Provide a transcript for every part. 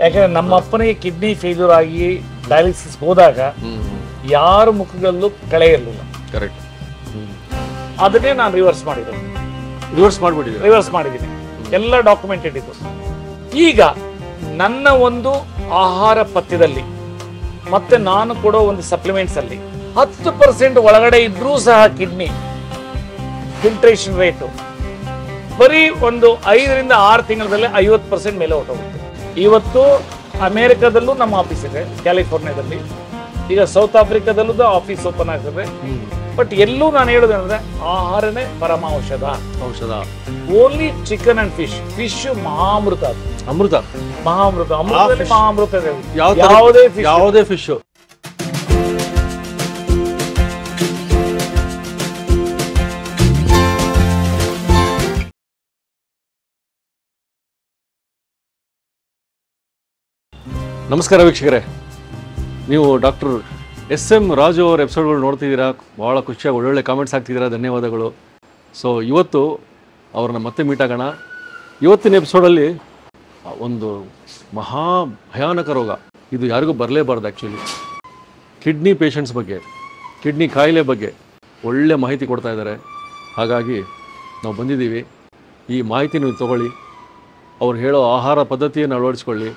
ಯಾಕಂದ್ರೆ ನಮ್ಮ ಅಪ್ಪನಿಗೆ ಕಿಡ್ನಿ ಫೇಲ್ಯೂರ್ ಆಗಿ ಡಯಾಲಿಸಿಸ್ ಹೋದಾಗ ಯಾರು ಮುಖದಲ್ಲೂ ಕಳೆ ಇರಲಿಲ್ಲ. ಕರೆಕ್ಟ್ ಅದನ್ನೇ ನಾನು ರಿವರ್ಸ್ ಮಾಡಿದೆ ರಿವರ್ಸ್ ಮಾಡ್ಬಿಟ್ಟಿದ್ದೀರಾ? ರಿವರ್ಸ್ ಮಾಡಿದ್ದೀನಿ. ಎಲ್ಲ ಡಾಕ್ಯುಮೆಂಟೆಡ್ ಇದು ಈಗ ನನ್ನ ಒಂದು ಆಹಾರ ಪಥ್ಯದಲ್ಲಿ ಮತ್ತೆ ನಾನು ಕೊಡೋ ಒಂದು ಸಪ್ಲಿಮೆಂಟ್ಸ್ ಅಲ್ಲಿ ಹತ್ತು ಪರ್ಸೆಂಟ್ ಒಳಗಡೆ ಇದ್ರೂ ಸಹ ಕಿಡ್ನಿ ಫಿಲ್ಟ್ರೇಷನ್ ರೇಟು ಬರೀ ಒಂದು ಐದರಿಂದ ಆರು ತಿಂಗಳಲ್ಲಿ ಐವತ್ತು ಪರ್ಸೆಂಟ್ ಮೇಲೆ ಹೊರಟೋಗುತ್ತೆ. ಇವತ್ತು ಅಮೆರಿಕದಲ್ಲೂ ನಮ್ಮ ಆಫೀಸ್ ಇದೆ ಕ್ಯಾಲಿಫೋರ್ನಿಯಾದಲ್ಲಿ. ಈಗ ಸೌತ್ ಆಫ್ರಿಕಾದಲ್ಲೂ ಆಫೀಸ್ ಓಪನ್ ಆಗ್ತದೆ. ಬಟ್ ಎಲ್ಲೂ ನಾನು ಹೇಳೋದಂದ್ರೆ ಆಹಾರನೇ ಪರಮ ಔಷಧ. ಔಷಧ. Only chicken and fish fish ಮಹಾಮೃತ. ಅಮೃತ. ಮಹಾಮೃತ ಅಮೃತ ಮಹಾಮೃತ. ಯಾವುದೇ ಯಾವುದೇ ಫಿಶ್ ನಮಸ್ಕಾರ ವೀಕ್ಷಕರೇ. ನೀವು ಡಾಕ್ಟರ್ ಎಸ್ ಎಂ ರಾಜು ಅವರ ಎಪಿಸೋಡ್ಗಳು ನೋಡ್ತಿದ್ದೀರಾ ಭಾಳ ಖುಷಿಯಾಗಿ ಒಳ್ಳೊಳ್ಳೆ ಕಾಮೆಂಟ್ಸ್ ಹಾಕ್ತಿದ್ದೀರಾ, ಧನ್ಯವಾದಗಳು. ಸೊ ಇವತ್ತು ಅವ್ರನ್ನ ಮತ್ತೆ ಮೀಟ್ ಆಗೋಣ. ಇವತ್ತಿನ ಎಪಿಸೋಡಲ್ಲಿ ಒಂದು ಮಹಾ ಭಯಾನಕ ರೋಗ. ಇದು ಯಾರಿಗೂ ಬರಲೇಬಾರ್ದು ಆ್ಯಕ್ಚುಲಿ ಕಿಡ್ನಿ ಪೇಷಂಟ್ಸ್ ಬಗ್ಗೆ ಕಿಡ್ನಿ ಕಾಯಿಲೆ ಬಗ್ಗೆ ಒಳ್ಳೆ ಮಾಹಿತಿ ಕೊಡ್ತಾ ಇದ್ದಾರೆ. ಹಾಗಾಗಿ ನಾವು ಬಂದಿದ್ದೀವಿ. ಈ ಮಾಹಿತಿ ನೀವು ತಗೊಳ್ಳಿ. ಅವ್ರು ಹೇಳೋ ಆಹಾರ ಪದ್ಧತಿಯನ್ನು ಅಳವಡಿಸ್ಕೊಳ್ಳಿ.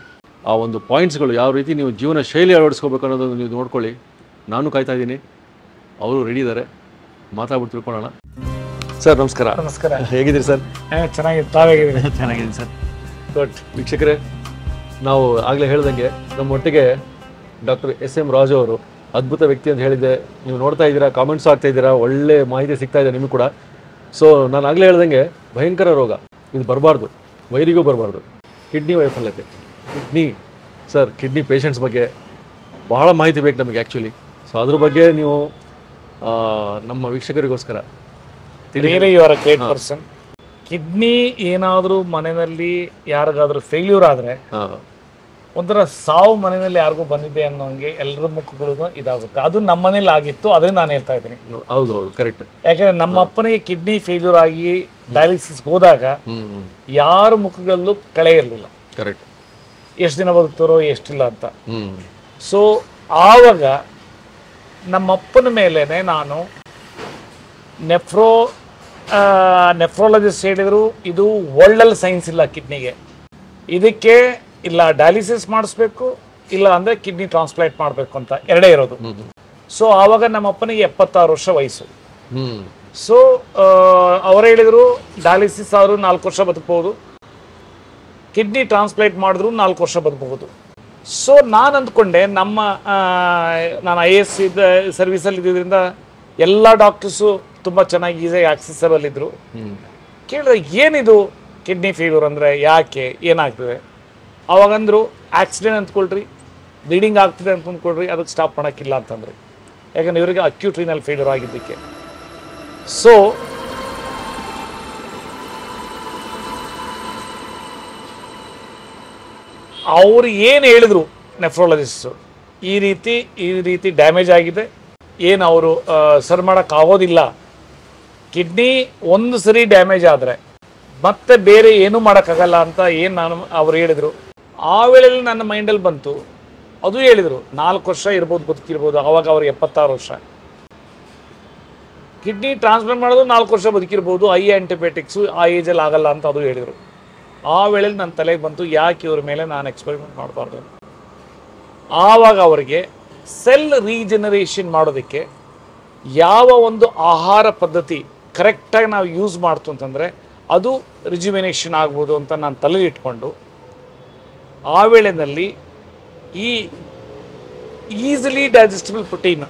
ಆ ಒಂದು ಪಾಯಿಂಟ್ಸ್ಗಳು ಯಾವ ರೀತಿ ನೀವು ಜೀವನ ಶೈಲಿ ಅಳವಡಿಸ್ಕೋಬೇಕು ಅನ್ನೋದನ್ನು ನೀವು ನೋಡ್ಕೊಳ್ಳಿ. ನಾನು ಕಾಯ್ತಾ ಇದ್ದೀನಿ. ಅವರು ರೆಡಿ ಇದ್ದಾರೆ. ಮಾತಾಡ್ಬಿಟ್ಟು ತಿಳ್ಕೊಳ್ಳೋಣ. ಸರ್ ನಮಸ್ಕಾರ. ನಮಸ್ಕಾರ. ಹೇಗಿದ್ದೀರಿ ಸರ್? ಚೆನ್ನಾಗಿದೆ ತಾವೇಗಿದ್ದೀನಿ ಚೆನ್ನಾಗಿದ್ದೀನಿ ಸರ್. ಗುಡ್ ವೀಕ್ಷಕರೇ ನಾವು ಆಗಲೇ ಹೇಳ್ದಂಗೆ ನಮ್ಮೊಟ್ಟಿಗೆ ಡಾಕ್ಟರ್ ಎಸ್ ಎಂ ರಾಜು ಅವರು ಅದ್ಭುತ ವ್ಯಕ್ತಿ ಅಂತ ಹೇಳಿದ್ದೆ. ನೀವು ನೋಡ್ತಾ ಇದ್ದೀರಾ ಕಾಮೆಂಟ್ಸ್ ಆಗ್ತಾ ಇದ್ದೀರಾ ಒಳ್ಳೆ ಮಾಹಿತಿ ಸಿಗ್ತಾ ಇದೆ ನಿಮಗೆ ಕೂಡ. ಸೊ ನಾನು ಆಗಲೇ ಹೇಳ್ದಂಗೆ ಭಯಂಕರ ರೋಗ. ಇದು ಬರಬಾರ್ದು. ವೈರಿಗೂ ಬರಬಾರ್ದು. ಕಿಡ್ನಿ ವೈಫಲ್ಯತೆ. ಕಿಡ್ನಿ ಸರ್ ಕಿಡ್ನಿ ಪೇಷಂಟ್ಸ್ ಬಗ್ಗೆ ಬಹಳ ಮಾಹಿತಿ ಬೇಕು ನಮಗೆ ಆ್ಯಕ್ಚುಲಿ ಸೊ ಅದ್ರ ಬಗ್ಗೆ ನೀವು ನಮ್ಮ ವೀಕ್ಷಕರಿಗೋಸ್ಕರ ತಿಳಿ really you are a great person kidney ಏನಾದರೂ ಮನೆಯಲ್ಲಿ ಯಾರಿಗಾದರೂ ಫೇಲ್ಯೂರ್ ಆದರೆ ಹಾಂ. ಒಂಥರ ಸಾವು ಮನೆಯಲ್ಲಿ ಯಾರಿಗೂ ಬಂದಿದೆ ಅನ್ನೋಂಗೆ ಎಲ್ಲರ ಮುಖಗಳು ಇದಾಗುತ್ತೆ. ಅದು ನಮ್ಮ ಮನೇಲಿ ಆಗಿತ್ತು ಅದನ್ನ ನಾನು ಹೇಳ್ತಾ ಇದ್ದೀನಿ. ಹೌದು ಹೌದು ಕರೆಕ್ಟ್ ಯಾಕಂದ್ರೆ ನಮ್ಮ ಅಪ್ಪನಿಗೆ ಕಿಡ್ನಿ ಫೇಲ್ಯೂರ್ ಆಗಿ ಡಯಾಲಿಸಿಸ್ ಹೋದಾಗ ಯಾರ ಮುಖಗಳಲ್ಲೂ ಕಳೆ ಇರಲಿಲ್ಲ. ಕರೆಕ್ಟ್ ಎಷ್ಟು ದಿನ ಬದುಕ್ತಾರೋ ಎಷ್ಟಿಲ್ಲ ಅಂತ. ಸೊ ಆವಾಗ ನಮ್ಮಪ್ಪನ ಮೇಲೇ ನಾನು ನೆಫ್ರೋ ನೆಫ್ರೋಲಜಿಸ್ಟ್ ಹೇಳಿದ್ರು ಇದು ವರ್ಲ್ಡಲ್ಲಿ ಸೈನ್ಸ್ ಇಲ್ಲ ಕಿಡ್ನಿಗೆ ಇದಕ್ಕೆ ಇಲ್ಲ ಡಯಾಲಿಸಿಸ್ ಮಾಡಿಸ್ಬೇಕು ಇಲ್ಲ ಅಂದರೆ ಕಿಡ್ನಿ ಟ್ರಾನ್ಸ್ಪ್ಲಾಂಟ್ ಮಾಡಬೇಕು ಅಂತ ಎರಡೇ ಇರೋದು. ಸೊ ಆವಾಗ ನಮ್ಮಪ್ಪನಿಗೆ ಎಪ್ಪತ್ತಾರು ವರ್ಷ ವಯಸ್ಸು. ಸೊ ಅವರು ಹೇಳಿದರು ಡಯಾಲಿಸಿಸ್ ಆದರೂ ನಾಲ್ಕು ವರ್ಷ ಬದುಕಬಹುದು ಕಿಡ್ನಿ ಟ್ರಾನ್ಸ್ಪ್ಲಾಂಟ್ ಮಾಡಿದ್ರು ನಾಲ್ಕು ವರ್ಷ ಬದುಕಬಹುದು ಸೊ ನಾನು ಅಂದ್ಕೊಂಡೆ ನಮ್ಮ ನಾನು ಐ ಎಸ್ ಇದ್ದ ಸರ್ವಿಸಲ್ಲಿ ಇದ್ದಿದ್ದರಿಂದ ಎಲ್ಲ ಡಾಕ್ಟರ್ಸು ತುಂಬ ಚೆನ್ನಾಗಿ ಈಸಿಯಾಗಿ ಆಕ್ಸೆಸಬಲ್ ಇದ್ದರು ಕೇಳಿದ್ರೆ ಏನಿದು ಕಿಡ್ನಿ ಫೇಲ್ಯೂರ್ ಅಂದರೆ ಯಾಕೆ ಏನಾಗ್ತದೆ? ಅವಾಗಂದ್ರು ಆಕ್ಸಿಡೆಂಟ್ ಅಂದ್ಕೊಳ್ರಿ ಬ್ಲೀಡಿಂಗ್ ಆಗ್ತಿದೆ ಅಂತ ಅಂದ್ಕೊಳ್ರಿ ಅದಕ್ಕೆ ಸ್ಟಾಪ್ ಮಾಡೋಕ್ಕಿಲ್ಲ ಅಂತಂದ್ರೆ. ಯಾಕಂದ್ರೆ ಇವರಿಗೆ ಅಕ್ಯೂಟ್ ರೀನಲ್ ಫೇಲ್ಯೂರ್ ಆಗಿದ್ದಕ್ಕೆ. ಸೊ ಅವ್ರು ಏನು ಹೇಳಿದ್ರು ನೆಫ್ರಾಲಜಿಸ್ಟು ಈ ರೀತಿ ಈ ರೀತಿ ಡ್ಯಾಮೇಜ್ ಆಗಿದೆ. ಏನು ಅವರು ಸರ್ ಮಾಡೋಕ್ಕಾಗೋದಿಲ್ಲ ಕಿಡ್ನಿ ಒಂದು ಸರಿ ಡ್ಯಾಮೇಜ್ ಆದರೆ ಮತ್ತೆ ಬೇರೆ ಏನೂ ಮಾಡೋಕ್ಕಾಗಲ್ಲ ಅಂತ ಏನು ನಾನು, ಅವ್ರು ಹೇಳಿದರು. ಆ ವೇಳೆಯಲ್ಲಿ ನನ್ನ ಮೈಂಡಲ್ಲಿ ಬಂತು. ಅದು ಹೇಳಿದರು, ನಾಲ್ಕು ವರ್ಷ ಇರ್ಬೋದು, ಬದುಕಿರ್ಬೋದು ಆವಾಗ ಅವ್ರಿಗೆ ಎಪ್ಪತ್ತಾರು ವರ್ಷ. ಕಿಡ್ನಿ ಟ್ರಾನ್ಸ್ಫರ್ ಮಾಡೋದು ನಾಲ್ಕು ವರ್ಷ ಬದುಕಿರ್ಬೋದು, ಐ ಆ್ಯಂಟಿಬಯೋಟಿಕ್ಸು ಆ ಏಜಲ್ಲಿ ಆಗಲ್ಲ ಅಂತ ಅದು ಹೇಳಿದರು. ಆ ವೇಳೆಲಿ ನನ್ನ ತಲೆಗೆ ಬಂತು, ಯಾಕೆ ಇವ್ರ ಮೇಲೆ ನಾನು ಎಕ್ಸ್ಪೆರಿಮೆಂಟ್ ಮಾಡಬಾರ್ದು ಆವಾಗ ಅವರಿಗೆ ಸೆಲ್ ರೀಜನರೇಷನ್ ಮಾಡೋದಕ್ಕೆ ಯಾವ ಒಂದು ಆಹಾರ ಪದ್ಧತಿ ಕರೆಕ್ಟಾಗಿ ನಾವು ಯೂಸ್ ಮಾಡ್ತು ಅಂತಂದರೆ ಅದು ರಿಜುವಿನೇಷನ್ ಆಗ್ಬೋದು ಅಂತ ನಾನು ತಲೆಗೆ ಇಟ್ಕೊಂಡು, ಆ ವೇಳೆಯಲ್ಲಿ ಈ ಈಸಿಲಿ ಡೈಜೆಸ್ಟಬಲ್ ಪ್ರೋಟೀನ್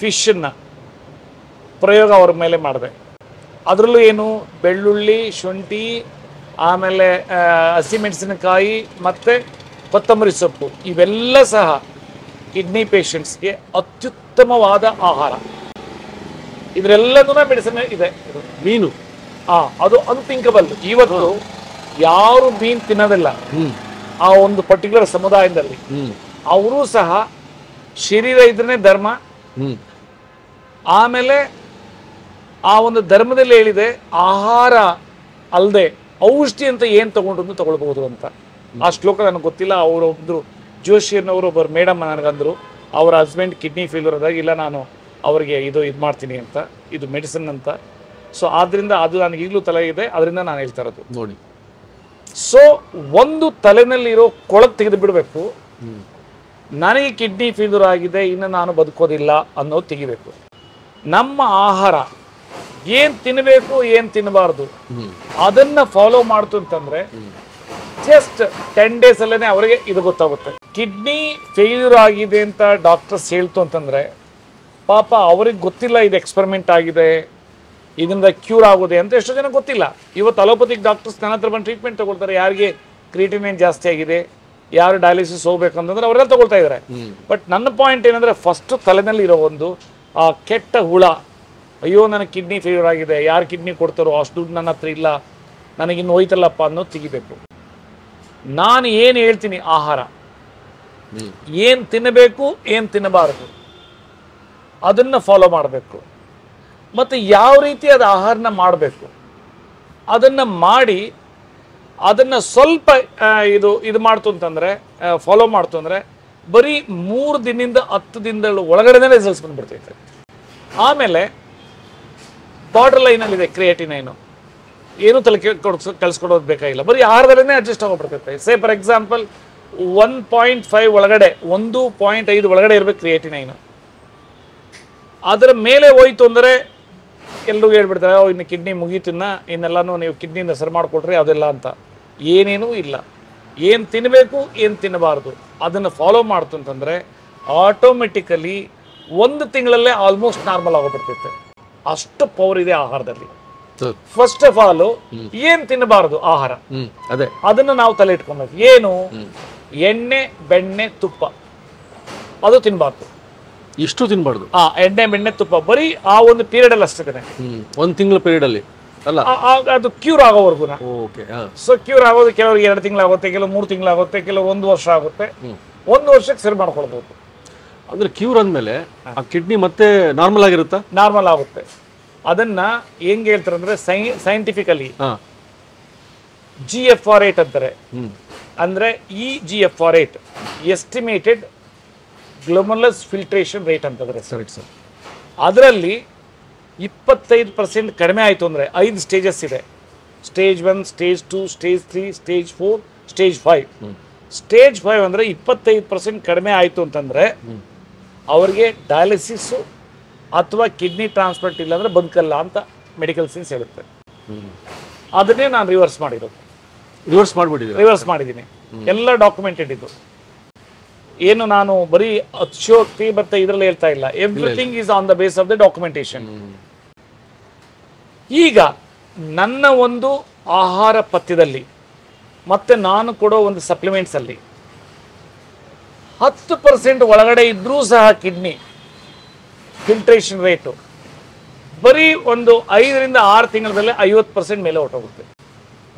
ಫಿಶನ್ನು ಪ್ರಯೋಗ ಅವ್ರ ಮೇಲೆ ಮಾಡಿದೆ. ಅದರಲ್ಲೂ ಏನು? ಬೆಳ್ಳುಳ್ಳಿ, ಶುಂಠಿ ಆಮೇಲೆ ಹಸಿಮೆಣಸಿನಕಾಯಿ ಮತ್ತು ಕೊತ್ತಂಬರಿ ಸೊಪ್ಪು ಇವೆಲ್ಲ ಸಹ ಕಿಡ್ನಿ ಪೇಷಂಟ್ಸ್ಗೆ ಅತ್ಯುತ್ತಮವಾದ ಆಹಾರ. ಇದರೆಲ್ಲದೂ ಮೆಡಿಸಿನ್ ಇದೆ. ಮೀನು. ಆ ಅದು ಅನ್ಥಿಂಕಬಲ್ ಇವತ್ತು ಯಾರು ಮೀನು ತಿನ್ನೋದಿಲ್ಲ. ಆ ಒಂದು ಪರ್ಟಿಕ್ಯುಲರ್ ಸಮುದಾಯದಲ್ಲಿ. ಅವರು ಸಹ ಶರೀರ ಇದ್ರೆ ಧರ್ಮ. ಆಮೇಲೆ ಆ ಒಂದು ಧರ್ಮದಲ್ಲಿ ಹೇಳಿದೆ ಆಹಾರ ಅಲ್ಲದೆ ಔಷಧಿ ಅಂತ ಏನು ತಗೊಂಡ್ರು ತಗೊಳ್ಬಹುದು ಅಂತ. ಆ ಶ್ಲೋಕ ನನಗೆ ಗೊತ್ತಿಲ್ಲ. ಅವರು ಒಬ್ರು ಜೋಶಿಯರ್ನವರು ಒಬ್ಬರು ಮೇಡಮ್ ನನಗಂದರು. ಅವರ ಹಸ್ಬೆಂಡ್ ಕಿಡ್ನಿ ಫೇಲ್ಯೂರ್ ಆದಾಗ ಇಲ್ಲ ನಾನು ಅವರಿಗೆ ಇದು ಇದು ಮಾಡ್ತೀನಿ ಅಂತ ಇದು ಮೆಡಿಸಿನ್ ಅಂತ. ಸೊ ಆದ್ರಿಂದ ಅದು ನನಗೆ ಈಗಲೂ ತಲೆ ಇದೆ. ಅದರಿಂದ ನಾನು ಹೇಳ್ತಾ ಇರೋದು. ನೋಡಿ. ಸೊ ಒಂದು ತಲೆನಲ್ಲಿರೋ ಕೊಳಕ್ ತೆಗೆದು ಬಿಡಬೇಕು ನನಗೆ ಕಿಡ್ನಿ ಫೇಲ್ಯೂರ್ ಆಗಿದೆ ಇನ್ನು ನಾನು ಬದುಕೋದಿಲ್ಲ ಅನ್ನೋದು ತೆಗಿಬೇಕು. ನಮ್ಮ ಆಹಾರ ಏನು ತಿನ್ನಬೇಕು ಏನ್ ತಿನ್ಬಾರ್ದು. ಅದನ್ನ ಫಾಲೋ ಮಾಡ್ತು ಅಂತಂದ್ರೆ ಜಸ್ಟ್ ಟೆನ್ ಡೇಸ್ ಅಲ್ಲೇ ಅವರಿಗೆ ಇದು ಗೊತ್ತಾಗುತ್ತೆ. ಕಿಡ್ನಿ ಫೇಲ್ಯೂರ್ ಆಗಿದೆ ಅಂತ ಡಾಕ್ಟರ್ಸ್ ಹೇಳ್ತು ಅಂತಂದ್ರೆ ಪಾಪ ಅವ್ರಿಗೆ ಗೊತ್ತಿಲ್ಲ ಇದು ಎಕ್ಸ್ಪೆರಿಮೆಂಟ್ ಆಗಿದೆ ಇದರಿಂದ ಕ್ಯೂರ್ ಆಗೋದೆ ಅಂತ ಎಷ್ಟೋ ಜನ ಗೊತ್ತಿಲ್ಲ. ಇವತ್ತು ಅಲೋಪತಿಕ್ ಡಾಕ್ಟರ್ಸ್ ನನ್ನ ಹತ್ರ ಬಂದು ಟ್ರೀಟ್ಮೆಂಟ್ ತಗೊಳ್ತಾರೆ ಯಾರಿಗೆ ಕ್ರಿಟಿನೈನ್ ಜಾಸ್ತಿ ಆಗಿದೆ ಯಾರು ಡಯಾಲಿಸಿಸ್ ಹೋಗ್ಬೇಕಂತಂದ್ರೆ ಅವರೆಲ್ಲ ತಗೊಳ್ತಾ ಇದ್ದಾರೆ ಬಟ್ ನನ್ನ ಪಾಯಿಂಟ್ ಏನಂದ್ರೆ ಫಸ್ಟ್ ತಲೆನಲ್ಲಿ ಇರೋ ಒಂದು ಆ ಕೆಟ್ಟ ಹುಳ ಅಯ್ಯೋ, ನನಗೆ ಕಿಡ್ನಿ ಫೇಲ್ಯೂರ್ ಆಗಿದೆ. ಯಾರು ಕಿಡ್ನಿ ಕೊಡ್ತಾರೋ ಅಷ್ಟು ದುಡ್ಡು ನನ್ನ ಹತ್ರ ಇಲ್ಲ. ನನಗಿನ್ನು ಹೋಯ್ತಲ್ಲಪ್ಪ ಅನ್ನೋದು ತೆಗಿಬೇಕು. ನಾನು ಏನು ಹೇಳ್ತೀನಿ? ಆಹಾರ. ಏನು ತಿನ್ನಬೇಕು ಏನು ತಿನ್ನಬಾರದು. ಅದನ್ನು ಫಾಲೋ ಮಾಡಬೇಕು. ಮತ್ತು ಯಾವ ರೀತಿ ಅದು ಆಹಾರನ ಮಾಡಬೇಕು? ಅದನ್ನು ಮಾಡಿ, ಅದನ್ನು ಸ್ವಲ್ಪ ಇದು ಇದು ಮಾಡ್ತು ಅಂತಂದರೆ ಫಾಲೋ ಮಾಡ್ತು ಅಂದರೆ, ಬರೀ ಮೂರು ದಿನದಿಂದ ಹತ್ತು ದಿನದ ಒಳಗಡೆನೇ ರಿಸಲ್ಟ್ಸ್ ಬಂದುಬಿಡ್ತೈತೆ. ಆಮೇಲೆ ಬಾರ್ಡರ್ ಲೈನಲ್ಲಿದೆ ಕ್ರಿಯೇಟಿನೈನು ಏನು. ತಲೆ ಕೊಡ್ಸ್ ಕಳ್ಸ್ಕೊಡೋದು ಬೇಕಾಗಿಲ್ಲ ಬರೀ ಆರದಲ್ಲೇ adjust ಆಗೋಗ್ಬಿಡ್ತೈತೆ. Say for example one point five ಒಳಗಡೆ, ಒಂದು ಪಾಯಿಂಟ್ ಐದು ಒಳಗಡೆ ಇರಬೇಕು ಕ್ರಿಯೇಟಿನೈನು ಅದರ ಮೇಲೆ ಹೋಯ್ತು ಅಂದರೆ ಎಲ್ಲರೂ ಹೇಳ್ಬಿಡ್ತಾರೆ, ಓ, ಇನ್ನು ಕಿಡ್ನಿ ಮುಗೀತಿನ್ನ, ಇನ್ನೆಲ್ಲನೂ ನೀವು ಕಿಡ್ನಿಯಿಂದ ಸರಿ ಮಾಡಿಕೊಟ್ರಿ ಅದೆಲ್ಲ ಅಂತ. ಏನೇನೂ ಇಲ್ಲ. ಏನು ತಿನ್ನಬೇಕು ಏನು ತಿನ್ನಬಾರ್ದು. ಅದನ್ನು ಫಾಲೋ ಮಾಡ್ತು ಅಂತಂದರೆ ಆಟೋಮೆಟಿಕಲಿ ಒಂದು ತಿಂಗಳಲ್ಲೇ ಆಲ್ಮೋಸ್ಟ್ ನಾರ್ಮಲ್ ಆಗೋಗ್ಬಿಡ್ತೈತೆ. ಅಷ್ಟು ಪವರ್ ಇದೆ ಆಹಾರದಲ್ಲಿ. ಫಸ್ಟ್ ಆಫ್ ಆಲ್ ಏನು ತಿನ್ನಬಾರದು? ಆಹಾರ. ಅದೇ. ಅದನ್ನು ನಾವು ತಲೆ ಇಟ್ಕೊಬೇಕು. ಏನು? ಎಣ್ಣೆ ಬೆಣ್ಣೆ ತುಪ್ಪ. ಅದು ತಿನ್ಬಾರ್ದು. ಇಷ್ಟು ತಿನ್ಬಾರ್ದು. ಆ ಎಣ್ಣೆ ಬೆಣ್ಣೆ ತುಪ್ಪ. ಬರೀ ಆ ಒಂದು ಪೀರಿಯಡ್ ಅಲ್ಲಿ ಅಷ್ಟೇ ಒಂದು ತಿಂಗಳ ಪೀರಿಯಡ್ ಅಲ್ಲಿ. ಅಲ್ಲ? ಅದು ಕ್ಯೂರ್ ಆಗೋವರೆಗೂ ಓಕೆ ಸೊ ಕ್ಯೂರ್ ಆಗೋದು ಕೆಲವರಿಗೆ ಎರಡು ತಿಂಗಳಾಗುತ್ತೆ ಕೆಲವು ಮೂರು ತಿಂಗಳಾಗುತ್ತೆ ಕೆಲವು ಒಂದು ವರ್ಷ ಆಗುತ್ತೆ. ಒಂದು ವರ್ಷಕ್ಕೆ ಸರಿ ಮಾಡ್ಕೊಳ್ಬೋದು. ಅಂದ್ರೆ ಕ್ಯೂರ್ ಅಂದ್ಮೇಲೆ ಆ ಕಿಡ್ನಿ ಮತ್ತೆ ನಾರ್ಮಲ್ ಆಗಿರುತ್ತಾ? ನಾರ್ಮಲ್ ಆಗುತ್ತೆ. ಅದನ್ನ ಹೆಂಗ್ ಹೇಳ್ತಾರೆ ಅಂದ್ರೆ ಸೈಂಟಿಫಿಕಲಿ ಹಾ. ಜಿ ಎಫ್ ಆರ್ ಏಟ್ ಅಂತಾರೆ. ಅಂದ್ರೆ E G F R eight estimated glomerular filtration rate ಅಂತಂದ್ರೆ. ಸರಿ ಸರ್. ಅದರಲ್ಲಿ ಇಪ್ಪತ್ತೈದು ಪರ್ಸೆಂಟ್ ಕಡಿಮೆ ಆಯಿತು ಅಂದರೆ ಐದು ಸ್ಟೇಜಸ್ ಇದೆ. Stage one stage two stage three stage four stage five stage five ಅಂದರೆ ಇಪ್ಪತ್ತೈದು ಪರ್ಸೆಂಟ್ ಕಡಿಮೆ ಆಯಿತು ಅಂತಂದರೆ ಅವ್ರಿಗೆ ಡಯಾಲಿಸಿಸ್ಸು ಅಥವಾ ಕಿಡ್ನಿ ಟ್ರಾನ್ಸ್ಪ್ಲಾಂಟ್ ಇಲ್ಲಾಂದರೆ ಬದುಕಲ್ಲ ಅಂತ ಮೆಡಿಕಲ್ ಸೈನ್ಸ್ ಹೇಳುತ್ತೆ. ಅದನ್ನೇ ನಾನು ರಿವರ್ಸ್ ಮಾಡಿರೋದು. ರಿವರ್ಸ್ ಮಾಡಿಬಿಟ್ಟಿದ್ದೆ ರಿವರ್ಸ್ ಮಾಡಿದ್ದೀನಿ. ಎಲ್ಲ ಡಾಕ್ಯುಮೆಂಟೆಡ್ ಇದು. ಏನು ನಾನು ಬರೀ ಅತಿಶೋಕ್ತಿ ಮತ್ತೆ ಇದರಲ್ಲಿ ಹೇಳ್ತಾ ಇಲ್ಲ. Everything is on the base of the documentation ಈಗ ನನ್ನ ಒಂದು ಆಹಾರ ಪಥ್ಯದಲ್ಲಿ ಮತ್ತೆ ನಾನು ಕೊಡೋ ಒಂದು ಸಪ್ಲಿಮೆಂಟ್ಸ್ ಅಲ್ಲಿ ಹತ್ತು ಪರ್ಸೆಂಟ್ ಒಳಗಡೆ ಇದ್ರೂ ಸಹ ಕಿಡ್ನಿ ಫಿಲ್ಟ್ರೇಷನ್ ರೇಟು ಬರೀ ಒಂದು ಐದರಿಂದ ಆರು ತಿಂಗಳಲ್ಲಿ ಐವತ್ತು ಪರ್ಸೆಂಟ್ ಮೇಲೆ ಹೋಗುತ್ತೆ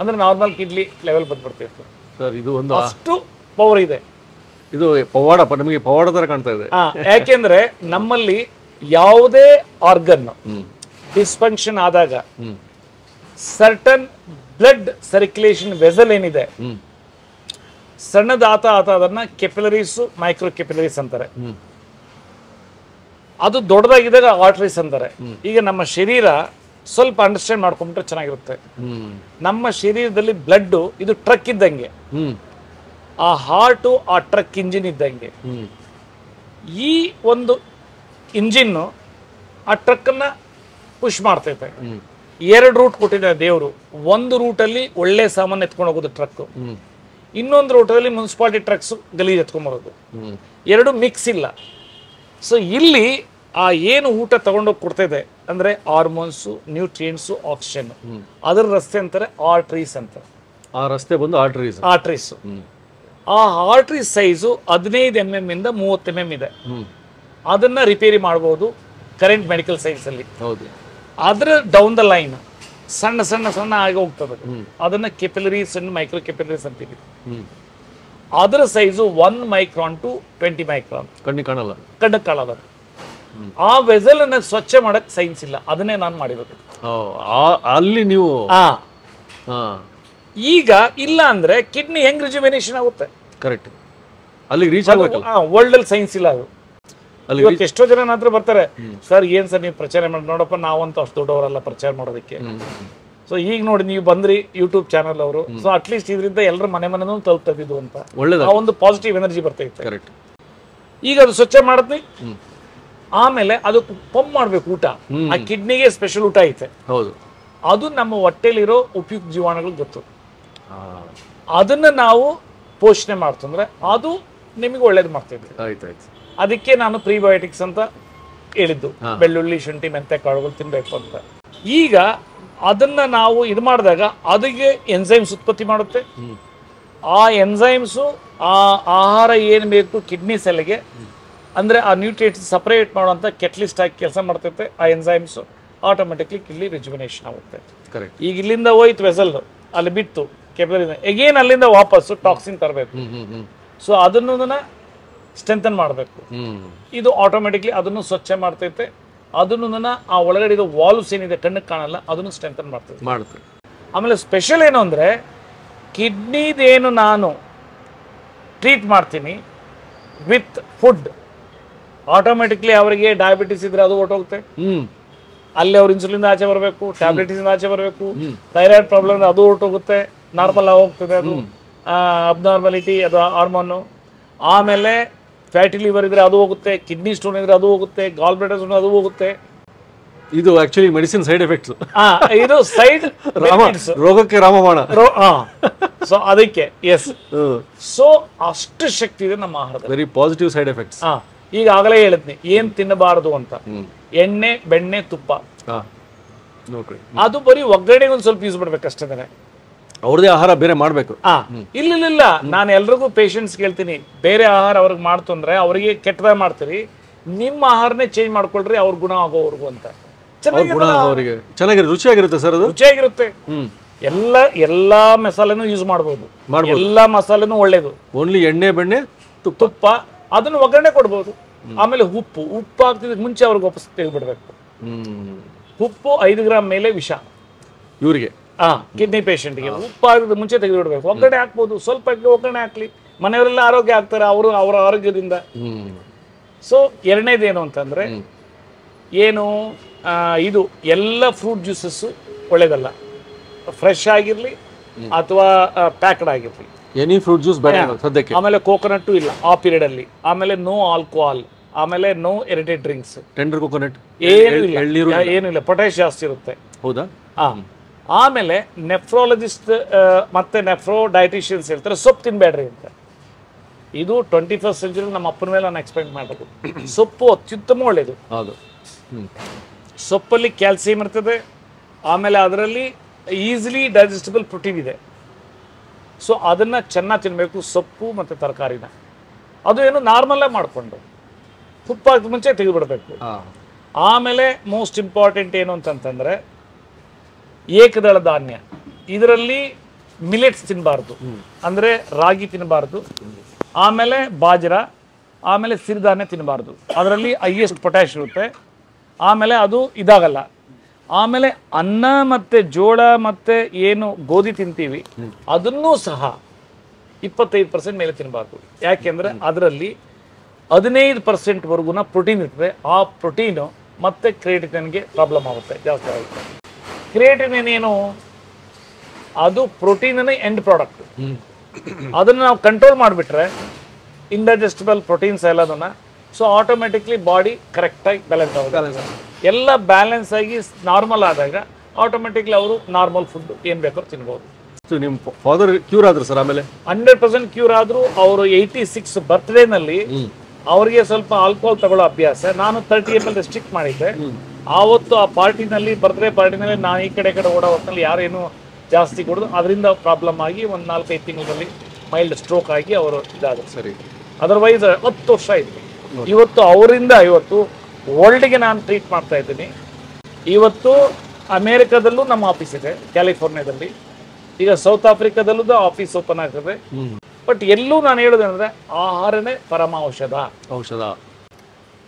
ಅಂದ್ರೆ ನಾರ್ಮಲ್ ಕಿಡ್ನಿ ಲೆವೆಲ್ ಬಂದ್ಬಿಡ್ತಿತ್ತು. ಸರ್ ಇದು ಒಂದು ಅಷ್ಟು ಪವರ್ ಇದೆ. ಇದು ಪವಾಡ ನಮಗೆ ಪವಾಡ ತರ ಕಾಣ್ತಾ ಇದೆ. ಯಾಕೆಂದ್ರೆ ನಮ್ಮಲ್ಲಿ ಯಾವುದೇ ಆರ್ಗನ್ ಡಿಸ್ಫಂಕ್ಷನ್ ಆದಾಗ ಸರ್ಟನ್ ಬ್ಲಡ್ ಸರ್ಕ್ಯುಲೇಷನ್ ವೆಸಲ್ ಏನಿದೆ ಸಣ್ಣದಾತ ಆತ ಅದನ್ನ ಕೆಪಿಲರೀಸ್ ಮೈಕ್ರೋ ಕೆಪಿಲರೀಸ್ ಅಂತಾರೆ ಅದು ದೊಡ್ಡದಾಗಿದ್ದಾಗ ಆರ್ಟರೀಸ್ ಅಂತಾರೆ. ಈಗ ನಮ್ಮ ಶರೀರ ಸ್ವಲ್ಪ ಅಂಡರ್ಸ್ಟ್ಯಾಂಡ್ ಮಾಡ್ಕೊಂಡ್ರೆ ಚೆನ್ನಾಗಿರುತ್ತೆ. ನಮ್ಮ ಶರೀರದಲ್ಲಿ ಬ್ಲಡ್ ಇದು ಟ್ರಕ್ ಇದ್ದಂಗೆ. ಆ ಹಾರ್ಟು ಆ ಟ್ರಕ್ ಇಂಜಿನ್ ಇದ್ದಂಗೆ. ಈ ಒಂದು ಇಂಜಿನ್ನು ಆ ಟ್ರಕ್ಕನ್ನು ಪುಷ್ ಮಾಡ್ತೈತೆ. ಎರಡು ರೂಟ್ ಕೊಟ್ಟಿದ್ದಾರೆ ದೇವರು. ಒಂದು ರೂಟಲ್ಲಿ ಒಳ್ಳೆ ಸಾಮಾನು ಎತ್ಕೊಂಡು ಹೋಗೋದು ಟ್ರಕ್ ಇನ್ನೊಂದು ರೂಟಲ್ಲಿ ಮುನ್ಸಿಪಾಲಿಟಿ ಟ್ರಕ್ಸ್ ಗಲೀಜು ಎತ್ಕೊಂಬರೋದು ಎರಡು ಮಿಕ್ಸ್ ಇಲ್ಲ. ಸೊ ಇಲ್ಲಿ ಆ ಏನು ಊಟ ತಗೊಂಡೋಗಿ ಕೊಡ್ತಿದೆ ಅಂದರೆ ಹಾರ್ಮೋನ್ಸು ನ್ಯೂಟ್ರಿಯೆಂಟ್ಸು ಆಕ್ಸಿಜನ್ ಅದರ ರಸ್ತೆ ಅಂತಾರೆ ಆರ್ಟ್ರೀಸ್ ಅಂತ ಆ ರಸ್ತೆ ಬಂದು ಆರ್ಟರೀಸ್ ಆರ್ಟ್ರೀಸ್ ಆ ಆರ್ಟ್ರಿ ಸೈಜು ಹದಿನೈದು ಎಂ ಎಂ ಇಂದ ಮೂವತ್ತು ಎಂ ಎಂ ಇದೆ. ಅದನ್ನ ರಿಪೇರಿ ಮಾಡ್ಬೋದು ಕರೆಂಟ್ ಮೆಡಿಕಲ್ ಸೈನ್ಸಲ್ಲಿ ಹೌದು. ಅದರ ಡೌನ್ ದ ಲೈನ್ ಸಣ್ಣ ಸಣ್ಣ ಸಣ್ಣ ಆಗಿ ಹೋಗ್ತದೆ. ಅದನ್ನ ಕೆಪಿಲರೀಸ್ ಅಂಡ್ ಮೈಕ್ರೋ ಕೆಪಿಲರೀಸ್ ಅಂತೀವಿ ಅದರ size one micron to twenty micron ಕಣ್ಣು ಕಾಣಲ್ಲ. ಕಣ್ಣು ಕಾಣಲ್ಲ. ಆ ವೆಸಲ್ ಅನ್ನ ಸ್ವಚ್ಛ ಮಾಡಕ್ ಸೈನ್ಸ್ ಇಲ್ಲ. ಅದನ್ನೇ ನಾನು ಮಾಡಿರೋದು. ಅಲ್ಲಿ ನೀವು ಈಗ ಇಲ್ಲ ಅಂದ್ರೆ ಕಿಡ್ನಿ ಹೆಂಗ್ ರಿಜುಮಿನೇಷನ್ ಆಗುತ್ತೆ? ಕರೆಕ್ಟ್ ಅಲ್ಲಿ ರೀಚ್ ಆಗ್ಬೇಕಲ್ಲ ವರ್ಲ್ಡ್ ಅಲ್ಲಿ ಸೈನ್ಸ್ ಇಲ್ಲ ಅದು. ಇವತ್ತು ಎಷ್ಟೋ ಜನ ನಂತರ ಬರ್ತಾರೆ ಸರ್ ಏನ್ ಸರ್ ನೀವು ಪ್ರಚಾರ ಮಾಡಿ ನೋಡಪ್ಪ ನಾವಂತೂ ಅಷ್ಟು ದೊಡ್ಡವರಲ್ಲ ಪ್ರಚಾರ ಮಾಡೋದಕ್ಕೆ. ಸೊ ಈಗ ನೋಡಿ ನೀವು ಬಂದ್ರಿ ಯೂಟ್ಯೂಬ್ ಚಾನಲ್ ಅವರು ಸೊ ಅಟ್ಲೀಸ್ಟ್ ಇದರಿಂದ ಎಲ್ಲರ ಮನೆ ಮನೆನೂ ತಲುಪ್ತಿದ್ವು ಅಂತ. ಒಳ್ಳೇದ. ಆ ಒಂದು ಪಾಸಿಟಿವ್ ಎನರ್ಜಿ ಬರ್ತೈತೆ ಕರೆಕ್ಟ್ ಈಗ ಅದು ಸ್ವಚ್ಛ ಮಾಡುತ್ತೆ ಆಮೇಲೆ ಅದಕ್ಕೆ ಪಂಪ್ ಮಾಡ್ಬೇಕು ಊಟ. ಆ ಕಿಡ್ನಿಗೆ ಸ್ಪೆಷಲ್ ಊಟ ಐತೆ. ಹೌದು. ಅದು ನಮ್ಮ ಹೊಟ್ಟೆಲಿರೋ ಉಪಯುಕ್ತ ಜೀವಾಣುಗಳು ಗೊತ್ತು. ಅದನ್ನ ನಾವು ಪೋಷಣೆ ಮಾಡ್ತಂದ್ರೆ ಅದು ನಿಮಗೆ ಒಳ್ಳೇದು ಮಾಡ್ತಾ ಆಯ್ತು ಆಯ್ತು ಅದಕ್ಕೆ ನಾನು ಪ್ರೀಬಯೋಟಿಕ್ಸ್ ಅಂತ ಹೇಳಿದ್ದು. ಬೆಳ್ಳುಳ್ಳಿ ಶುಂಠಿ ಮೆಂತೆ ಕಾಳುಗಳು ತಿನ್ಬೇಕು ಅಂತ. ಈಗ ಅದನ್ನ ನಾವು ಇದು ಮಾಡಿದಾಗ ಅದಕ್ಕೆ ಎನ್ಸೈಮ್ಸ್ ಉತ್ಪತ್ತಿ ಮಾಡುತ್ತೆ. ಆ ಎನ್ಸೈಮ್ಸು ಆ ಆಹಾರ ಏನು ಬೇಕು ಕಿಡ್ನಿ ಸೆಲ್ಗೆ ಅಂದ್ರೆ ಆ ನ್ಯೂಟ್ರಿಯೆಂಟ್ಸ್ ಸಪರೇಟ್ ಮಾಡುವಂಥ ಕೆಟ್ಲಿಸ್ಟ್ ಆಗಿ ಕೆಲಸ ಮಾಡ್ತೈತೆ. ಆ ಎನ್ಸೈಮ್ಸು ಆಟೋಮೆಟಿಕ್ಲಿ ಕಿಡ್ನಿ ರಿಜುವಿನೇಷನ್ ಆಗುತ್ತೆ. ಕರೆಕ್ಟ್ ಈಗ ಇಲ್ಲಿಂದ ಹೋಯ್ತು ವೆಸಲ್ ಅಲ್ಲಿ ಬಿತ್ತು ಕೆಬರಿಂದ ಎಗೇನ್ ಅಲ್ಲಿಂದ ವಾಪಸ್ಸು ಟಾಕ್ಸಿನ್ ತರಬೇಕು. ಸೊ ಅದನ್ನು ಸ್ಟ್ರೆಂಥನ್ ಮಾಡಬೇಕು. ಇದು ಆಟೋಮೆಟಿಕ್ಲಿ ಅದನ್ನು ಸ್ವಚ್ಛ ಮಾಡ್ತೈತೆ. ಅದನ್ನು ಆ ಒಳಗಡೆ ಇದು ವಾಲ್ವ್ಸ್ ಏನಿದೆ ಕಣ್ಣಿಗೆ ಕಾಣಲ್ಲ ಅದನ್ನು ಸ್ಟ್ರೆಂಥನ್ ಮಾಡ್ತೈತೆ. ಮಾಡುತ್ತೆ. ಆಮೇಲೆ ಸ್ಪೆಷಲ್ ಏನು ಅಂದರೆ ಕಿಡ್ನಿದೇನು ನಾನು ಟ್ರೀಟ್ ಮಾಡ್ತೀನಿ ವಿತ್ ಫುಡ್ ಆಟೋಮೆಟಿಕ್ಲಿ ಅವರಿಗೆ ಡಯಾಬಿಟಿಸ್ ಇದ್ರೆ ಅದು ಹೊಟ್ಟೋಗುತ್ತೆ ಹ್ಞೂ ಅಲ್ಲಿ ಅವ್ರು ಇನ್ಸುಲಿನ್ ಆಚೆ ಬರಬೇಕು ಟ್ಯಾಬ್ಲೆಟ್ಸ್ ಆಚೆ ಬರಬೇಕು ಥೈರಾಯ್ಡ್ ಪ್ರಾಬ್ಲಮ್ ಅದು ಹೊರಟೋಗುತ್ತೆ ನಾರ್ಮಲ್ ಆಗಿ ಹೋಗ್ತದೆ ಅದು. ಅಬ್ನಾರ್ಮಲಿಟಿ ಅದು ಹಾರ್ಮೋನು ಆಮೇಲೆ ಫ್ಯಾಟಿ ಲಿವರ್ ಇದ್ರೆ ಅದು ಹೋಗುತ್ತೆ ಕಿಡ್ನಿ ಸ್ಟೋನ್ ಇದ್ರೆ ಅದು ಹೋಗುತ್ತೆ ಗಾಲ್ ಬ್ಲೇಡರ್ ಸ್ಟೋನ್ ಅದು ಹೋಗುತ್ತೆ. ಇದು ಆಕ್ಚುಲಿ ಮೆಡಿಸಿನ್ ಸೈಡ್ ಎಫೆಕ್ಟ್ಸ್ ಇದು ಸೈಡ್ ರಾಮ ರೋಗಕ್ಕೆ ರಾಮಬಾಣ. ಸೊ ಅದಕ್ಕೆ ಎಸ್ ಸೊ ಅಷ್ಟು ಶಕ್ತಿ ಇದೆ ನಮ್ಮ ಆಹಾರದಲ್ಲಿ. ವೆರಿ ಪಾಸಿಟಿವ್ ಸೈಡ್ ಎಫೆಕ್ಟ್ಸ್ ಹಾ ಈಗ ಆಗಲೇ ಹೇಳಿದ್ನಿ ಏನ್ ತಿನ್ನಬಾರದು ಅಂತ. ಎಣ್ಣೆ ಬೆಣ್ಣೆ ತುಪ್ಪ. ಅದು ಬರೀ ಒಗ್ಗರಣೆಗೆ ಒಂದು ಸ್ವಲ್ಪ ಯೂಸ್ ಮಾಡ್ಬೇಕಷ್ಟೇ ಅವ್ರದೇ ಆಹಾರ ಬೇರೆ ಮಾಡ್ಬೇಕು. ಆ ಇಲ್ಲ ನಾನು ಎಲ್ರಿಗೂ ಪೇಷಂಟ್ಸ್ ಕೇಳ್ತೀನಿ. ಬೇರೆ ಆಹಾರ ಅವ್ರಿಗೆ ಮಾಡ್ತು ಅಂದ್ರೆ ಅವರಿಗೆ ಕೆಟ್ಟದಾಗ ಮಾಡ್ತೀರಿ. ನಿಮ್ಮ ಆಹಾರನೇ ಚೇಂಜ್ ಮಾಡ್ಕೊಳ್ರಿ ಅವ್ರ ಗುಣ ಆಗೋವರೆಗೂ ಅಂತ. ಅವ್ರ ಚೆನ್ನಾಗಿ ಗುಣ ಅವರಿಗೆ ಚೆನ್ನಾಗಿ ರುಚಿಯಾಗಿರುತ್ತೆ ಸರ್ ಅದು? ರುಚಿಯಾಗಿರುತ್ತೆ. ಹ್ಞೂ ಎಲ್ಲ ಎಲ್ಲಾ ಮಸಾಲೆನೂ ಯೂಸ್ ಮಾಡ್ಬೋದು. ಎಲ್ಲ ಎಲ್ಲಾ ಮಸಾಲೆನೂ ಒಳ್ಳೇದು. ಓನ್ಲಿ ಎಣ್ಣೆ ಬೆಣ್ಣೆ ತುಪ್ಪ. ಅದನ್ನು ಒಗ್ಗರಣೆ ಕೊಡ್ಬೋದು. ಆಮೇಲೆ ಉಪ್ಪು. ಉಪ್ಪು ಹಾಕ್ತಿದ್ದಕ್ಕೆ ಮುಂಚೆ ಅವ್ರಿಗೆ ವಾಪಸ್ ತೆಗೆದ್ಬಿಡ್ಬೇಕು. ಹ್ಞೂ ಉಪ್ಪು ಐದು ಗ್ರಾಮ್ ಮೇಲೆ ವಿಷ. ಇವ್ರಿಗೆ. ಕಿಡ್ನಿ ಪೇಷಂಟ್ಗೆ ಗೆ. ಹಾಕಿದ ಮುಂಚೆ ತೆಗೆದುಬಿಡ್ಬೇಕು. ಒಗ್ಗರಣೆ ಹಾಕ್ಬೋದು. ಸ್ವಲ್ಪ ಒಗ್ಗರಣೆ ಹಾಕ್ಲಿ. ಮನೆಯವರೆಲ್ಲ ಆರೋಗ್ಯ ಆಗ್ತಾರೆ ಅವರು ಅವರ ಆರೋಗ್ಯದಿಂದ. ಸೊ ಎರಡನೇದೇನು ಅಂತಂದ್ರೆ ಏನು ಇದು ಎಲ್ಲ ಫ್ರೂಟ್ ಜ್ಯೂಸಸ್ಸು ಒಳ್ಳೇದಲ್ಲ. ಫ್ರೆಶ್ ಆಗಿರಲಿ ಅಥವಾ ಪ್ಯಾಕ್ಡ್ ಆಗಿರಲಿ. ಎನಿ ಫ್ರೂಟ್ ಜ್ಯೂಸ್ ಸದ್ಯಕ್ಕೆ? ಆಮೇಲೆ ಕೋಕೋನಟ್ಟು ಇಲ್ಲ ಆ ಪೀರಿಯಡ್ ಅಲ್ಲಿ. ಆಮೇಲೆ ನೋ ಆಲ್ಕೋಹಾಲ್ ಆಮೇಲೆ no aerated drinks tender coconut ಏನು ಇಲ್ಲ. ಏನು ಇಲ್ಲ. ಪೊಟ್ಯಾಶ್ ಜಾಸ್ತಿ ಇರುತ್ತೆ. ಹೌದಾ? ಆ. ಆಮೇಲೆ ನೆಫ್ರಾಲಜಿಸ್ಟ್ ಮತ್ತೆ ನೆಫ್ರೋ ಡಯಟಿಷಿಯನ್ಸ್ ಹೇಳ್ತಾರೆ ಸೊಪ್ಪು ತಿನ್ಬೇಡ್ರಿ ಅಂತ. ಇದು ಟ್ವೆಂಟಿ ಫಸ್ಟ್ ಸೆಂಚುರಿ ನಮ್ಮ ಅಪ್ಪನ ಮೇಲೆ ನಾನು ಎಕ್ಸ್ಪೆಕ್ಟ್ ಮಾಡಬೇಕು ಸೊಪ್ಪು ಅತ್ಯುತ್ತಮ ಒಳ್ಳೆಯದು ಹೌದು. ಸೊಪ್ಪಲ್ಲಿ ಕ್ಯಾಲ್ಸಿಯಂ ಇರ್ತದೆ ಆಮೇಲೆ ಅದರಲ್ಲಿ ಈಸಿಲಿ ಡೈಜೆಸ್ಟಬಲ್ ಪ್ರೋಟೀನ್ ಇದೆ. ಸೊ ಅದನ್ನು ಚೆನ್ನಾಗಿ ತಿನ್ನಬೇಕು ಸೊಪ್ಪು ಮತ್ತು ತರಕಾರಿನ. ಅದು ಏನು ನಾರ್ಮಲ್ಲಾಗಿ ಮಾಡಿಕೊಂಡು ತುಪ್ಪ ಮುಂಚೆ ತೆಗೆದುಬಿಡಬೇಕು. ಆಮೇಲೆ ಮೋಸ್ಟ್ ಇಂಪಾರ್ಟೆಂಟ್ ಏನು ಅಂತಂತಂದ್ರೆ ಏಕದಳ ಧಾನ್ಯ. ಇದರಲ್ಲಿ ಮಿಲೆಟ್ಸ್ ತಿನ್ನಬಾರ್ದು ಅಂದರೆ ರಾಗಿ ತಿನ್ನಬಾರ್ದು ಆಮೇಲೆ ಬಾಜ್ರ ಆಮೇಲೆ ಸಿರಿಧಾನ್ಯ ತಿನ್ನಬಾರ್ದು ಅದರಲ್ಲಿ ಹೈಯೆಸ್ಟ್ ಪೊಟ್ಯಾಶ್ ಇರುತ್ತೆ. ಆಮೇಲೆ ಅದು ಇದಾಗಲ್ಲ. ಆಮೇಲೆ ಅನ್ನ ಮತ್ತು ಜೋಳ ಮತ್ತು ಏನು ಗೋಧಿ ತಿಂತೀವಿ ಅದನ್ನೂ ಸಹ ಇಪ್ಪತ್ತೈದು ಪರ್ಸೆಂಟ್ ಮೇಲೆ ತಿನ್ನಬಾರ್ದು ಯಾಕೆಂದರೆ ಅದರಲ್ಲಿ ಹದಿನೈದು ಪರ್ಸೆಂಟ್ವರೆಗೂ ಪ್ರೋಟೀನ್ ಇರ್ತದೆ. ಆ ಪ್ರೋಟೀನು ಮತ್ತೆ ನನಗೆ ಪ್ರಾಬ್ಲಮ್ ಆಗುತ್ತೆ. ಜಾಸ್ತಿ ಆಗುತ್ತೆ. ಕ್ರಿಯೇಟಿನಿನ್ ಏನೇನು? ಅದು ಪ್ರೋಟೀನ್ ಎಂಡ್ ಪ್ರಾಡಕ್ಟ್ ಅದನ್ನು ನಾವು ಕಂಟ್ರೋಲ್ ಮಾಡಿಬಿಟ್ರೆ ಇಂಡೈಜೆಸ್ಟಿಬಲ್ ಪ್ರೋಟೀನ್ಸ್ ಎಲ್ಲದನ್ನ ಸೊ ಆಟೋಮೆಟಿಕ್ಲಿ ಬಾಡಿ ಕರೆಕ್ಟಾಗಿ ಬ್ಯಾಲೆನ್ಸ್ ಆಗುತ್ತೆ ಎಲ್ಲ ಬ್ಯಾಲೆನ್ಸ್ ಆಗಿ ನಾರ್ಮಲ್ ಆದಾಗ ಆಟೋಮೆಟಿಕ್ಲಿ ಅವರು ನಾರ್ಮಲ್ ಫುಡ್ ಏನು ಬೇಕೋ ತಿನ್ಬೋದು. ಸೊ ನಿಮ್ಮ ಫಾದರ್ ಕ್ಯೂರ್ ಆದ್ರು ಸರ್ ಆಮೇಲೆ? ಹಂಡ್ರೆಡ್ ಪರ್ಸೆಂಟ್ ಕ್ಯೂರ್ ಆದರೂ ಅವರು ಏಯ್ಟಿ ಸಿಕ್ಸ್ ಬರ್ತ್ಡೇನಲ್ಲಿ ಅವರಿಗೆ ಸ್ವಲ್ಪ ಆಲ್ಕೋಹಾಲ್ ತಗೊಳ್ಳೋ ಅಭ್ಯಾಸ. ನಾನು ತರ್ಟಿ ಎಂ ಎಲ್ ರೆಸ್ಟ್ರಿಕ್ಟ್ ಮಾಡಿದ್ದೆ. ಆವತ್ತು ಆ ಪಾರ್ಟಿನಲ್ಲಿ ಬರ್ತ್ಡೇ ಪಾರ್ಟಿನಲ್ಲಿ ನಾನು ಈ ಕಡೆ ಕಡೆ ಓಡೋ ಹೊತ್ತಿನಲ್ಲಿ ಯಾರೇನು ಜಾಸ್ತಿ ಕೊಡೋದು ಅದರಿಂದ ಪ್ರಾಬ್ಲಮ್ ಆಗಿ ಒಂದು ನಾಲ್ಕೈದು ತಿಂಗಳಲ್ಲಿ ಮೈಲ್ಡ್ ಸ್ಟ್ರೋಕ್ ಆಗಿ ಅವರು ಇದಾದರು. ಸರಿ. ಅದರ್ವೈಸ್ ಹತ್ತು ವರ್ಷ ಇದೆ ಇವತ್ತು ಅವರಿಂದ ಇವತ್ತು ವರ್ಲ್ಡ್ಗೆ ನಾನು ಟ್ರೀಟ್ ಮಾಡ್ತಾ ಇದ್ದೀನಿ. ಇವತ್ತು ಅಮೇರಿಕಾದಲ್ಲೂ ನಮ್ಮ ಆಫೀಸ್ ಇದೆ ಕ್ಯಾಲಿಫೋರ್ನಿಯಾದಲ್ಲಿ ಈಗ ಸೌತ್ ಆಫ್ರಿಕಾದಲ್ಲೂ ಆಫೀಸ್ ಓಪನ್ ಆಗ್ತದೆ. ಬಟ್ ಎಲ್ಲೂ ನಾನು ಹೇಳೋದಂದ್ರೆ ಆಹಾರನೇ ಪರಮ ಔಷಧ. ಔಷಧ.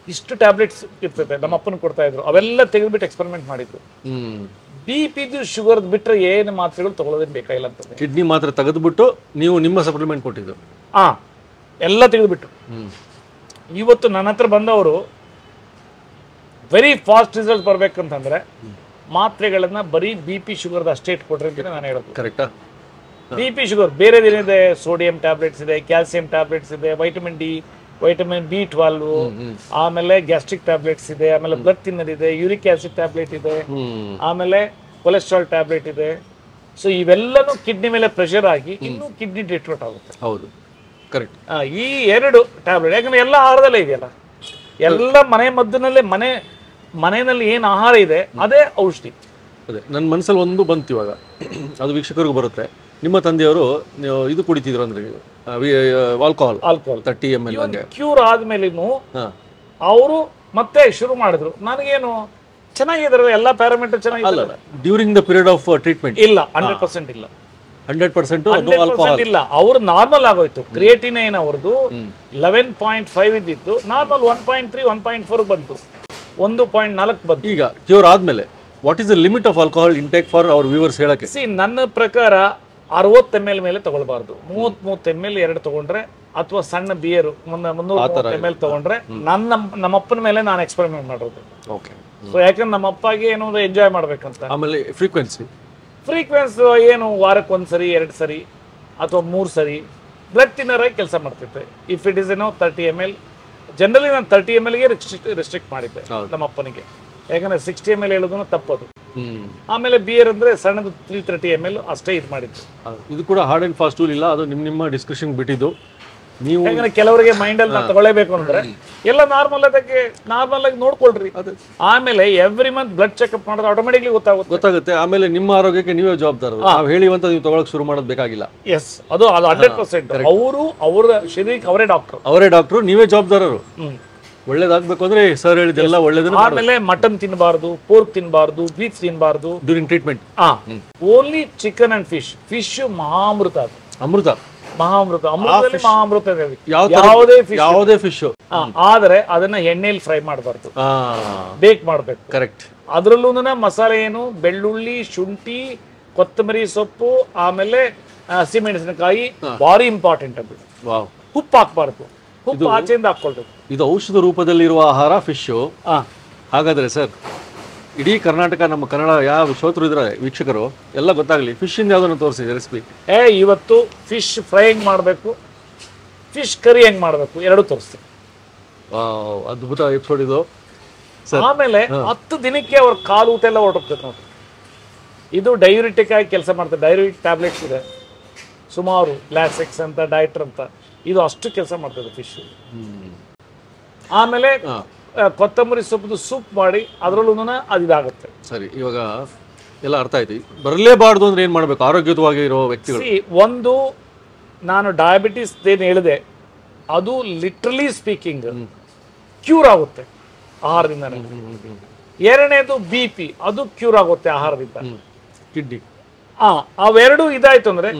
ಇಷ್ಟು ಟ್ಯಾಬ್ಲೆಟ್ಸ್ ಇರ್ತದೆ ನಮ್ಮ ಅಪ್ಪನ ಕೊಡ್ತಾ ಇದ್ರು. ಅವೆಲ್ಲ ತೆಗೆದ್ಬಿಟ್ಟು ಎಕ್ಸ್ಪೆರಿಮೆಂಟ್ ಮಾಡಿದ್ರು. ಬಿ ಪಿದು ಶುಗರ್ ಬಿಟ್ಟರೆ ಏನು ಮಾತ್ರೆಗಳು ತಗೊಳ್ಳೋದೇನು ಬೇಕಾಗಿಲ್ಲ ಅಂತ ಕಿಡ್ನಿ ಮಾತ್ರ ತೆಗೆದುಬಿಟ್ಟು ನೀವು ನಿಮ್ಮ ಸಪ್ಲಿಮೆಂಟ್ ಕೊಟ್ಟಿದ್ದು. ಹಾ ಎಲ್ಲ ತೆಗೆದುಬಿಟ್ಟು. ಹ್ಮ್. ಇವತ್ತು ನನ್ನ ಹತ್ರ ಬಂದವರು ವೆರಿ ಫಾಸ್ಟ್ ರಿಸಲ್ಟ್ ಬರ್ಬೇಕಂತಂದ್ರೆ ಮಾತ್ರೆಗಳನ್ನ ಬರೀ ಬಿ ಪಿ ಶುಗರ್ ಅಷ್ಟೇ ಇಟ್ಕೊಡ್ರಿ ಅಂತ ನಾನು ಹೇಳೋದು. ಕರೆಕ್ಟಾ ಬಿ ಪಿ ಶುಗರ್ ಬೇರೆದೇನಿದೆ? ಸೋಡಿಯಂ ಟ್ಯಾಬ್ಲೆಟ್ಸ್ ಇದೆ ಕ್ಯಾಲ್ಸಿಯಂ ಟ್ಯಾಬ್ಲೆಟ್ಸ್ ಇದೆ vitamin D vitamin B twelve ಆಮೇಲೆ ಗ್ಯಾಸ್ಟ್ರಿಕ್ ಟ್ಯಾಬ್ಲೆಟ್ಸ್ ಇದೆ ಆಮೇಲೆ ಬ್ಲಡ್ ಥಿನ್ನರ್ ಇದೆ ಯೂರಿಕ್ ಆಸಿಡ್ ಟ್ಯಾಬ್ಲೆಟ್ ಇದೆ ಆಮೇಲೆ ಕೊಲೆಸ್ಟ್ರಾಲ್ ಟ್ಯಾಬ್ಲೆಟ್ ಇದೆ. ಸೊ ಇವೆಲ್ಲನೂ ಕಿಡ್ನಿ ಮೇಲೆ ಪ್ರೆಷರ್ ಆಗಿ ಇನ್ನೂ ಕಿಡ್ನಿ ಡಿಟ್ರೋಟ್ ಆಗುತ್ತೆ. ಹೌದು. ಕರೆಕ್ಟ್ ಈ ಎರಡು ಟ್ಯಾಬ್ಲೆಟ್ ಯಾಕಂದ್ರೆ ಎಲ್ಲ ಆಹಾರದಲ್ಲೇ ಇದೆಯಲ್ಲ? ಎಲ್ಲ ಮನೆ ಮದ್ದಿನಲ್ಲೇ ಮನೆ ಮನೆಯಲ್ಲಿ ಏನು ಆಹಾರ ಇದೆ ಅದೇ ಔಷಧಿ. ಅದೇ ನನ್ನ ಮನಸ್ಸಲ್ಲಿ ಒಂದು ಬಂತು ಇವಾಗ. ಅದು ವೀಕ್ಷಕರಿಗೂ ಬರುತ್ತೆ. ನಿಮ್ಮ ತಂದೆಯವರು ಇದು ಕುಡಿತಿದ್ರು ಅಂದ್ರೆ alcohol alcohol thirty M L ಹಂಗೆ. ಕ್ಯೂರ್ ಆದ್ಮೇಲಿನೂ ಅವರು ಮತ್ತೆ ಶುರು ಮಾಡಿದ್ರು. ನನಗೇನು ಚೆನ್ನಾಗಿದ್ರೆ ಎಲ್ಲ ಪ್ಯಾರಾಮೀಟರ್ ಚೆನ್ನಾಗಿದೆ during the period of treatment ಇಲ್ಲ ಹಂಡ್ರೆಡ್ ಪರ್ಸೆಂಟ್ ಇಲ್ಲ. ಹಂಡ್ರೆಡ್ ಪರ್ಸೆಂಟ್ ಅದು 100% ಆಲ್ಕೋಹಾಲ್ ಇಲ್ಲ. ಅವ್ರು ನಾರ್ಮಲ್ ಆಗೋಯ್ತು. ಕ್ರಿಯೇಟಿನೈನ್ ಅವ್ರದ್ದು ಲೆವೆನ್ ಪಾಯಿಂಟ್ ಫೈವ್ ಇದ್ದಿತ್ತು. Normal one point three one point four ಬಂತು. ಒಂದು ಪಾಯಿಂಟ್ ನಾಲ್ಕು ಬಂತು. ಈಗ ಕ್ಯೂರ್ ಆದ್ಮೇಲೆ what is the limit of alcohol intake for our viewers ಹೇಳಕ್ಕೆ? ಸಿ ನನ್ನ ಪ್ರಕಾರ ಅರವತ್ತು ಎಂ ಎಲ್ ಮೇಲೆ ತಗೊಳ್ಬಾರ್ದು. ಮೂವತ್ ಮೂವತ್ತು ಎಂ ಎಲ್ ಎರಡು ತಗೊಂಡ್ರೆ ಅಥವಾ ಸಣ್ಣ ಬಿಯರು ಮುನ್ನೂರ ಎಂ ಎಲ್ ತಗೊಂಡ್ರೆ ನನ್ನ ನಮ್ಮಪ್ಪನ ಮೇಲೆ ನಾನು ಎಕ್ಸ್ಪೆರಿಮೆಂಟ್ ಮಾಡೋದು. ಓಕೆ ಸೊ ಯಾಕಂದ್ರೆ ನಮ್ಮ ಅಪ್ಪಗೆ ಏನೋ ಎಂಜಾಯ್ ಮಾಡ್ಬೇಕಂತ. ಆಮೇಲೆ ಫ್ರೀಕ್ವೆನ್ಸಿ ಫ್ರೀಕ್ವೆನ್ಸ್ ಏನು ವಾರಕ್ಕೆ ಒಂದು ಸರಿ ಎರಡು ಸರಿ ಅಥವಾ ಮೂರು ಸರಿ ಬ್ಲಡ್ ತಿನ್ನರ್ ಆಗಿ ಕೆಲಸ ಮಾಡ್ತಿದ್ದೆ. ಇಫ್ ಇಟ್ ಇಸ್ ಏನೋ ತರ್ಟಿ ಎಂ ಎಲ್ ಜನರಲಿ ನಾನು ತರ್ಟಿ ಎಂ ಎಲ್ಗೆ ರಿಸ್ಟ್ರಿಕ್ಟ್ ರಿಸ್ಟ್ರಿಕ್ಟ್ ಮಾಡಿದ್ದೆ. ನಮ್ಮ ಅಪ್ಪನಿಗೆ. ಯಾಕಂದ್ರೆ ಸಿಕ್ಸ್ಟಿ ಎಂ ಎಲ್ ಹೇಳೋದನ್ನು ತಪ್ಪದು. ಆಮೇಲೆ ಬಿಯರ್ ಅಂದ್ರೆ ಸಣ್ಣದು ತ್ರೀ ತರ್ಟಿ ಎಂ ಎಲ್ ಅಷ್ಟೇ ಇದು ಮಾಡಿದ್ದು. ಇದು ಕೂಡ ಹಾರ್ಡ್ ಅಂಡ್ ಫಾಸ್ಟ್ ರೂಲ್ ಇಲ್ಲ ಅದು ನಿಮ್ಮ ನಿಮ್ಮ ಡಿಸ್ಕ್ರಿಪ್ಷನ್ ಬಿಟ್ಟಿದ್ದು. ನೀವು ಕೆಲವರಿಗೆ ಮೈಂಡ್ ಅಲ್ಲಿ ತಗೊಳ್ಳೇಬೇಕು ಅಂದ್ರೆ ಎಲ್ಲ ನಾರ್ಮಲ್ ಅದಕ್ಕೆ ನಾರ್ಮಲ್ ಆಗಿ ನೋಡ್ಕೊಳ್ರಿ. ಆಮೇಲೆ ಎವ್ರಿ ಮಂತ್ ಬ್ಲಡ್ ಚೆಕ್ಅಪ್ ಮಾಡಿದ್ರೆ ಆಟೋಮೆಟಿಕ್ಲಿ ಗೊತ್ತಾಗುತ್ತೆ. ಗೊತ್ತಾಗುತ್ತೆ. ಆಮೇಲೆ ನಿಮ್ಮ ಆರೋಗ್ಯಕ್ಕೆ ನೀವೇ ಜವಾಬ್ದಾರರು ನಾವು ಹೇಳಿವಂತ ನೀವು ತಗೊಳಕ್ ಶುರು ಮಾಡೋದು ಬೇಕಾಗಿಲ್ಲ. ಎಸ್ ಅದು ಅದು ಹಂಡ್ರೆಡ್ ಪರ್ಸೆಂಟ್ ಅವರು ಅವರ ಶರೀರಕ್ಕೆ ಅವರೇ ಡಾಕ್ಟರ್ ಅವರೇ ಡಾಕ್ಟರ್ ನೀವೇ ಜವಾಬ್ದಾರರು. ಒಳ್ಳೇದಾಗ್ಬೇಕು ಅಂದ್ರೆ ಸರ್ ಹೇಳಿದೆಲ್ಲ ಒಳ್ಳೇದನ್ನ ಆಮೇಲೆ ಮಟನ್ ತಿನ್ನಬಾರ್ದು ಪೋರ್ಕ್ ತಿನ್ನಬಾರ್ದು ಬೀಫ್ ತಿನ್ನಬಾರ್ದು ಡ್ಯೂರಿಂಗ್ ಟ್ರೀಟ್ಮೆಂಟ್ ಆ only chicken and fish fish ಮಹಾಮೃತ ಅದು. ಅಮೃತ. ಮಹಾಮೃತ. ಅಮೃತದಲ್ಲಿ ಮಹಾಮೃತ ಯಾವುದೇ ಫಿಶ್ ಯಾವುದೇ ಫಿಶ್ ಆದ್ರೆ ಅದನ್ನ ಎಣ್ಣೆಯಲ್ಲಿ ಫ್ರೈ ಮಾಡಬಾರ್ದು. ಬೇಕ್ ಮಾಡ್ಬೇಕು. ಕರೆಕ್ಟ್ ಅದ್ರಲ್ಲೂ ಮಸಾಲೆ ಏನು? ಬೆಳ್ಳುಳ್ಳಿ ಶುಂಠಿ ಕೊತ್ತಂಬರಿ ಸೊಪ್ಪು ಆಮೇಲೆ ಹಸಿಮೆಣಸಿನಕಾಯಿ ಭಾರಿ ಇಂಪಾರ್ಟೆಂಟ್ ಅದು. ಉಪ್ಪು ಹಾಕ್ಬಾರ್ದು. ಉಪ್ಪು ಆಚೆಯಿಂದ ಹಾಕೊಳ್ಬೇಕು ಇದು ಔಷಧ ರೂಪದಲ್ಲಿರುವ ಆಹಾರ ಫಿಶ್ ಆ. ಹಾಗಾದ್ರೆ ಸರ್ ಇಡೀ ಕರ್ನಾಟಕ ನಮ್ಮ ಕನ್ನಡ ಯಾವ ಶ್ರೋತರು ಇದ್ರೆ ವೀಕ್ಷಕರು ಎಲ್ಲ ಗೊತ್ತಾಗ್ಲಿ ಫಿಶ್ ಇಂದ ತೋರಿಸಿದೆ ತೋರಿಸಿ ರೆಸಿಪಿ ಏ ಇವತ್ತು ಫಿಶ್ ಫ್ರೈ ಹೆಂಗ್ ಮಾಡಬೇಕು? ಫಿಶ್ ಕರಿ ಹೆಂಗ್ ಮಾಡಬೇಕು? ಎರಡು ತೋರಿಸ್ತೀನಿ. ಅದ್ಭುತ ಎಪಿಸೋಡ್ ಇದು. ಆಮೇಲೆ ಹತ್ತು ದಿನಕ್ಕೆ ಅವ್ರ ಕಾಲು ಊಟ ಎಲ್ಲ ಹೊರಟೋಗ್ತದೆ ನೋಡಿ ಇದು ಡೈರಿಟಿಕ್ ಆಗಿ ಕೆಲಸ ಮಾಡ್ತಾರೆ ಡೈರಿ ಟ್ಯಾಬ್ಲೆಟ್ಸ್ ಇದೆ. ಸುಮಾರು ಲ್ಯಾಸೆಕ್ಸ್ ಅಂತ ಡೈಟ್ರ್ ಅಂತ. ಇದು ಅಷ್ಟು ಕೆಲಸ ಮಾಡ್ತದೆ ಫಿಶ್ ಆಮೇಲೆ ಕೊತ್ತಂಬರಿ ಸೊಪ್ಪು ಸೂಪ್ ಮಾಡಿ ಅದರಲ್ಲೂ ಅದು ಇದಾಗುತ್ತೆ. ಸರಿ ಇವಾಗ ಎಲ್ಲ ಅರ್ಥ ಆಯ್ತು. ಬರಲೇಬಾರ್ದು ಅಂದ್ರೆ ಏನು ಮಾಡ್ಬೇಕು? ಆರೋಗ್ಯವಾಗಿ ಇರೋ ವ್ಯಕ್ತಿಗಳು. ಒಂದು ನಾನು ಡಯಾಬಿಟಿಸ್ ಏನು ಹೇಳಿದೆ ಅದು ಲಿಟ್ರಲಿ ಸ್ಪೀಕಿಂಗ್ ಕ್ಯೂರ್ ಆಗುತ್ತೆ ಆಹಾರದಿಂದ ಎರಡನೇದು ಬಿ ಪಿ ಅದು ಕ್ಯೂರ್ ಆಗುತ್ತೆ ಆಹಾರದಿಂದ. ಕಿಡ್ನಿ. ಆ ಅವೆರಡು ಇದಾಯ್ತು ಅಂದ್ರೆ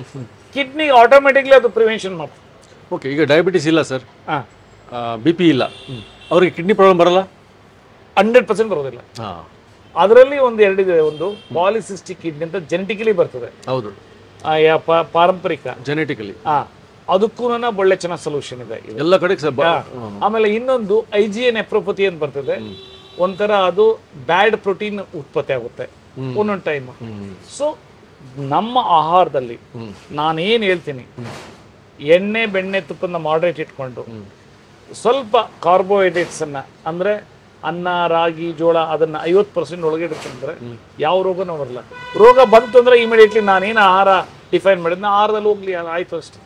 ಕಿಡ್ನಿ ಆಟೋಮೆಟಿಕ್ಲಿ ಅದು ಪ್ರಿವೆನ್ಷನ್ ಮಾಡ್ತದೆ. ಓಕೆ ಈಗ ಡಯಾಬಿಟಿಸ್ ಇಲ್ಲ ಸರ್ ಹಾ. ಬಿ ಪಿ ಇಲ್ಲ. ಅವ್ರಿಗೆ ಕಿಡ್ನಿ ಪ್ರಾಬ್ಲಮ್ ಬರಲ್ಲ? ಹಂಡ್ರೆಡ್ ಪರ್ಸೆಂಟ್ ಬರೋದಿಲ್ಲ. ಹಾಂ. ಅದರಲ್ಲಿ ಒಂದು ಎರಡಿದೆ ಒಂದು ಪಾಲಿಸಿಸ್ಟಿಕ್ ಕಿಡ್ನಿ ಅಂತ ಜೆನೆಟಿಕಲಿ ಬರ್ತದೆ. ಹೌದು. ಪಾರಂಪರಿಕ. ಜೆನೆಟಿಕಲಿ ಆ ಅದಕ್ಕೂ ಒಳ್ಳೆ ಚೆನ್ನಾಗಿ ಸೊಲ್ಯೂಷನ್ ಇದೆ ಎಲ್ಲ ಕಡೆ ಆಮೇಲೆ ಇನ್ನೊಂದು ಐ ಜಿ ಎನ್ ಎಪ್ರೋಪತಿ ಅಂತ ಬರ್ತದೆ. ಒಂಥರ ಅದು ಬ್ಯಾಡ್ ಪ್ರೋಟೀನ್ ಉತ್ಪತ್ತಿ ಆಗುತ್ತೆ. ಒಂದೊಂದು ಟೈಮ್. ಸೊ ನಮ್ಮ ಆಹಾರದಲ್ಲಿ ನಾನೇನು ಹೇಳ್ತೀನಿ? ಎಣ್ಣೆ ಬೆಣ್ಣೆ ತುಪ್ಪನ ಮಾಡ್ರೇಟ್ ಇಟ್ಕೊಂಡು ಸ್ವಲ್ಪ ಕಾರ್ಬೋಹೈಡ್ರೇಟ್ಸನ್ನು ಅಂದರೆ ಅನ್ನ ರಾಗಿ ಜೋಳ ಅದನ್ನ ಐವತ್ತು ಪರ್ಸೆಂಟ್ ಒಳಗೆ ಇಟ್ಕೊಂಡ್ರೆ ಯಾವ ರೋಗನೂ ಬರಲ್ಲ. ರೋಗ ಬಂತು ಅಂದ್ರೆ ಇಮಿಡಿಯೇಟ್ಲಿ ನಾನೇನು ಆಹಾರ ಡಿಫೈನ್ ಮಾಡಿದ್ನ ಆಹಾರದಲ್ಲಿ ಹೋಗ್ಲಿ ಆಯ್ತು ಅಷ್ಟೇ.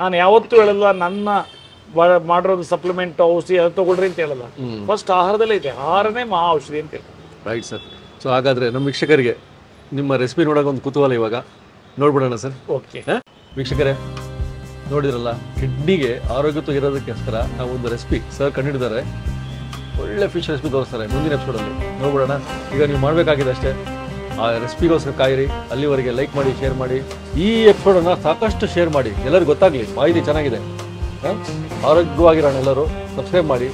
ನಾನು ಯಾವತ್ತೂ ಹೇಳಲ್ಲ ನನ್ನ ಮಾಡಿರೋದು ಸಪ್ಲಿಮೆಂಟ್ ಔಷಧಿ ಅದು ತಗೊಳ್ರಿ ಅಂತ ಹೇಳಲ್ಲ. ಫಸ್ಟ್ ಆಹಾರದಲ್ಲೇ ಇದೆ ಆಹಾರನೇ ಮಹಾ ಔಷಧಿ ಅಂತ ಹೇಳಿ. ರೈಟ್ ಸರ್ ಸೊ ಹಾಗಾದ್ರೆ ನಮ್ಮ ವೀಕ್ಷಕರಿಗೆ ನಿಮ್ಮ ರೆಸಿಪಿ ನೋಡೋಕೆ ಒಂದು ಕುತೂಹಲ ಇವಾಗ. ನೋಡ್ಬಿಡೋಣ ಸರ್ ಓಕೆ ಹಾಂ? ವೀಕ್ಷಕರೇ ನೋಡಿದ್ರಲ್ಲ, ಕಿಡ್ನಿಗೆ ಆರೋಗ್ಯತ್ವ ಇರೋದಕ್ಕೋಸ್ಕರ ನಾವು ಒಂದು ರೆಸಿಪಿ ಸರ್ ಕಂಡಿಡಿದ್ದಾರೆ ಒಳ್ಳೆ ಫಿಶ್ ರೆಸಿಪಿ ತೋರಿಸ್ತಾರೆ ಮುಂದಿನ ಎಪಿಸೋಡಲ್ಲಿ ನೋಡ್ಬಿಡೋಣ. ಈಗ ನೀವು ಮಾಡಬೇಕಾಗಿದೆ ಅಷ್ಟೇ. ಆ ರೆಸಿಪಿಗೋಸ್ಕರ ಕಾಯಿರಿ, ಅಲ್ಲಿವರೆಗೆ ಲೈಕ್ ಮಾಡಿ ಶೇರ್ ಮಾಡಿ. ಈ ಎಪಿಸೋಡನ್ನು ಸಾಕಷ್ಟು ಶೇರ್ ಮಾಡಿ. ಎಲ್ಲರಿಗೂ ಗೊತ್ತಾಗಲಿ, ಮಾಹಿತಿ ಚೆನ್ನಾಗಿದೆ? ಆರೋಗ್ಯವಾಗಿರೋಣ ಎಲ್ಲರೂ. ಸಬ್ಸ್ಕ್ರೈಬ್ ಮಾಡಿ.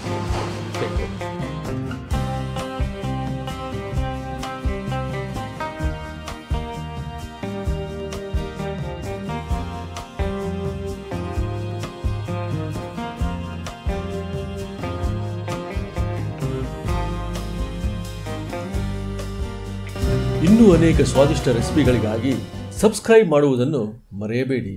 ಅನೇಕ ಸ್ವಾದಿಷ್ಟ ರೆಸಿಪಿಗಳಿಗಾಗಿ ಸಬ್ಸ್ಕ್ರೈಬ್ ಮಾಡುವುದನ್ನು ಮರೆಯಬೇಡಿ.